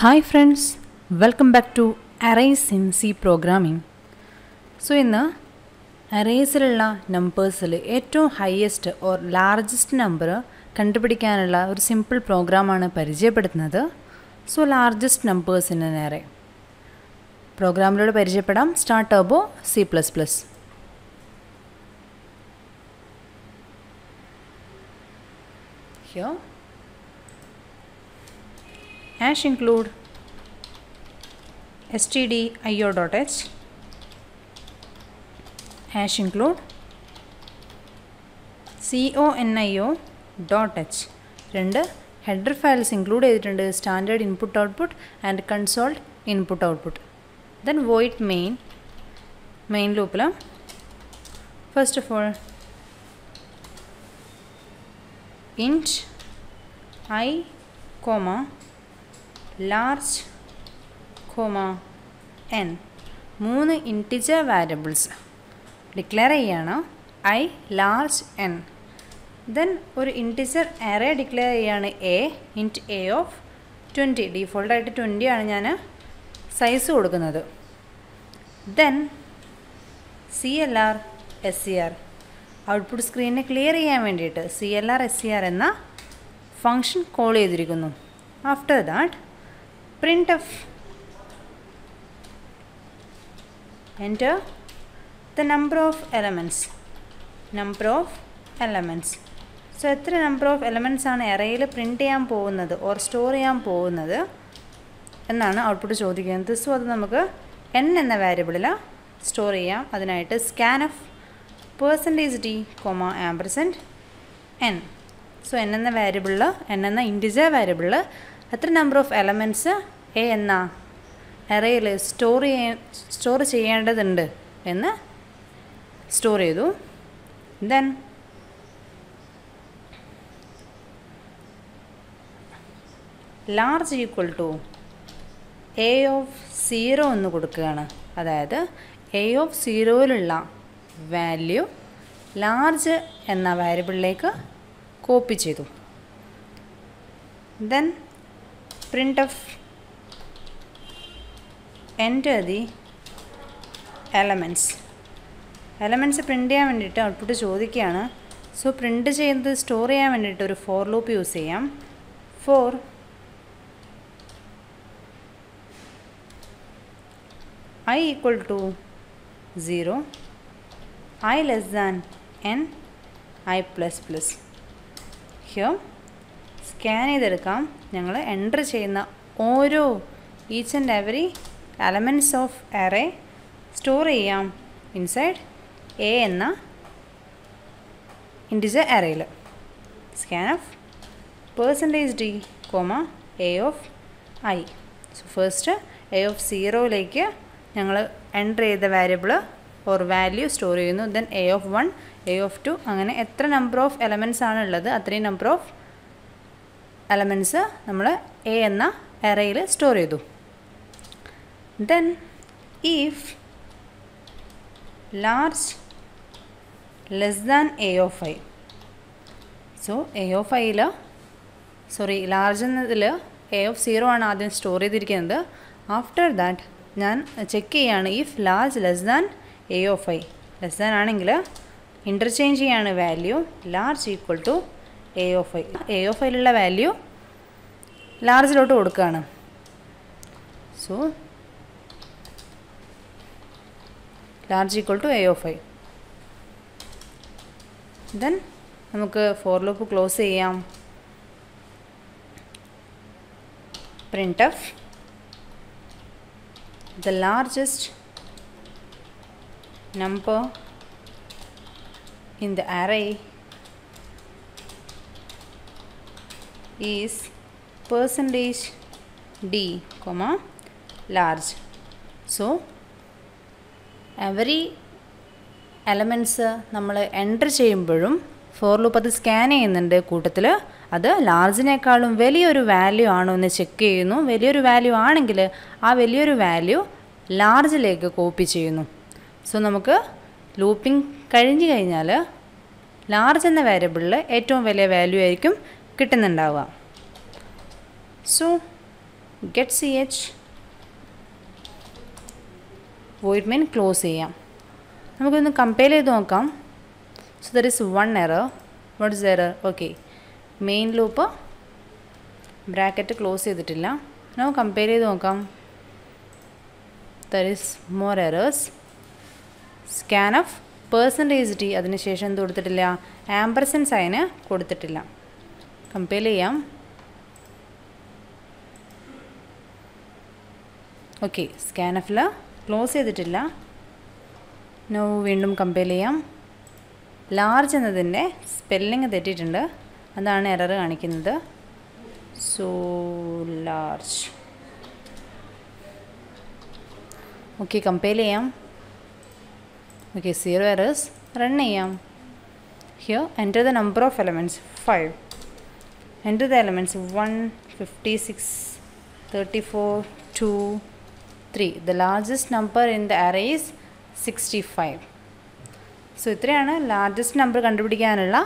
Hi friends welcome back to arrays in C programming so ഇന്ന് അറേസിലുള്ള നമ്പേഴ്സിൽ ഏറ്റവും highest or largest number കണ്ടുപിടിക്കാനുള്ള ഒരു സിമ്പിൾ പ്രോഗ്രാമാണ് പരിചയപ്പെടുത്തുന്നത്. സോ ലാർജസ്റ്റ് നമ്പേഴ്സ് ഇൻ നേരെ. പ്രോഗ്രാമിലൂടെ പരിചയപ്പെടാം. Start turbo C plus plus Here, hash include stdio.h hash include conio.h രണ്ട് ഹെഡർ ഫയൽസ് ഇൻക്ലൂഡ് ചെയ്തിട്ടുണ്ട് standard input output and console input output then void main main ലൂപ്പിൽ first of all int i comma large comma n മൂന്ന് integer variables declare ചെയ്യാണ്. I large N then ഒരു integer array declare ചെയ്യാണ് a int a of twenty ഡീഫോൾട്ടായിട്ട് twenty ആണ് ഞാൻ size കൊടുക്കുന്നത്. Then c l r s c r output സ്ക്രീനിനെ clear ചെയ്യാൻ വേണ്ടിയിട്ട് c l r s c r എന്ന function call ചെയ്തിരിക്കുന്നു. After that print of enter the number of elements. Number of elements. So എത്ര number of elements ആണ് എറയിൽ print ചെയ്യാൻ പോകുന്നത് or store ചെയ്യാൻ പോകുന്നത് എന്നാണ് ഔട്ട്പുട്ട് ചോദിക്കുന്നത്. സോ അത് നമുക്ക് എൻ എന്ന വേരിയബിളിൽ സ്റ്റോർ ചെയ്യാം. അതിനായിട്ട് scan f percentage d comma ampersand n so n എന്ന വേരിയബിളിൽ എൻ എന്ന ഇന്റിജർ വാരിയബിളിൽ എത്ര നമ്പർ ഓഫ് എലമെന്റ്സ് എ എന്ന എറയിൽ സ്റ്റോർ ചെയ്യാൻ സ്റ്റോർ ചെയ്യേണ്ടതുണ്ട് എന്ന് സ്റ്റോർ ചെയ്തു. Then large equal to a of zero എന്ന് കൊടുക്കുകയാണ്. അതായത് എ ഓഫ് സീറോയിലുള്ള വാല്യൂ ലാർജ് എന്ന വാരിയബിളിലേക്ക് കോപ്പി ചെയ്തു. Then print of enter the elements elements print ചെയ്യാൻ വേണ്ടിയിട്ട് ഔട്ട്പുട്ട് ചോദിക്കുകയാണ്. സോ പ്രിന്റ് ചെയ്യുന്നത് സ്റ്റോർ ചെയ്യാൻ വേണ്ടിയിട്ട് ഒരു ഫോർ ലൂപ്പ് യൂസ് ചെയ്യാം. For i equal to zero i less than n i plus plus here scan ചെയ്തെടുക്കാം. ഞങ്ങൾ എന്റർ ചെയ്യുന്ന ഓരോ each and every elements of array store ചെയ്യാം. ഇൻസൈഡ് എ എന്ന integer എറയിൽ scan of percentage d comma a of i so first a of സീറോയിലേക്ക് ഞങ്ങൾ enter ചെയ്ത variable or value store ചെയ്യുന്നു. Then a of one a of two അങ്ങനെ എത്ര number of elements ആണ് ഉള്ളത് അത്രയും നമ്പർ ഓഫ് എലമെന്റ്സ് നമ്മൾ A എന്ന എറയിൽ സ്റ്റോർ ചെയ്തു. Then if large less than a of i so a of ഐയിൽ സോറി ലാർജ് എന്നതിൽ എ ഓഫ് സീറോ ആണ് ആദ്യം സ്റ്റോർ ചെയ്തിരിക്കുന്നത്. ആഫ്റ്റർ ദാറ്റ് ഞാൻ ചെക്ക് ചെയ്യാണ് if large less than a of i less than ആണെങ്കിൽ ഇന്റർചേഞ്ച് ചെയ്യാണ് value large equal to a of i a of ഐയിലുള്ള value ലാർജിലോട്ട് കൊടുക്കുകയാണ് so large equal to a of i then നമുക്ക് for loop close ചെയ്യാം. Print f the largest number in the array is percentage d comma large. So every elements നമ്മൾ enter ചെയ്യുമ്പോഴും for loop അത് scan ചെയ്യുന്നുണ്ട് കൂട്ടത്തിൽ. അത് ലാർജിനേക്കാളും വലിയൊരു value ആണോ എന്ന് ചെക്ക് ചെയ്യുന്നു. വലിയൊരു വാല്യൂ ആണെങ്കിൽ ആ വലിയൊരു വാല്യൂ ലാർജിലേക്ക് കോപ്പി ചെയ്യുന്നു. സോ നമുക്ക് ലൂപ്പിംഗ് കഴിഞ്ഞ് കഴിഞ്ഞാൽ ലാർജ് എന്ന വേരിയബിളിൽ ഏറ്റവും വലിയ വാല്യൂ ആയിരിക്കും. കിട്ടുന്നുണ്ടാവുക. So get c h void main close ചെയ്യാം. നമുക്കൊന്ന് കമ്പയർ ചെയ്ത് നോക്കാം. So there is one error what is error okay main loop bracket close ചെയ്തിട്ടില്ല. നമുക്ക് കമ്പയർ ചെയ്ത് നോക്കാം. There is more errors scan of percentage t അതിനുശേഷം എന്ത് കൊടുത്തിട്ടില്ല? ആംബർസൻ സൈന് കൊടുത്തിട്ടില്ല. കമ്പയർ ചെയ്യാം. ഓക്കെ സ്കാനഫിൽ ക്ലോസ് ചെയ്തിട്ടില്ല. നോ വീണ്ടും കമ്പയർ ചെയ്യാം. ലാർജ് എന്നതിന്റെ സ്പെല്ലിങ് തെറ്റിയിട്ടുണ്ട്. അതാണ് എറർ കാണിക്കുന്നത്. So large. ഓക്കെ കമ്പയർ ചെയ്യാം. Okay zero errors. റൺ ചെയ്യാം. Here enter the number of elements five. One fifty six thirty four two three the largest number in the array is sixty five so ഇത്രയാണ് largest number കണ്ടുപിടിക്കാനുള്ള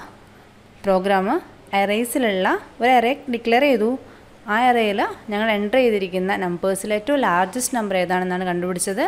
program അറേസിലുള്ള ഒരു array declare ചെയ്തു. ആ അറേയിൽ ഞങ്ങൾ enter ചെയ്തിരിക്കുന്ന നമ്പേഴ്സിൽ ഏറ്റവും ലാർജസ്റ്റ് നമ്പർ ഏതാണെന്നാണ് കണ്ടുപിടിച്ചത്.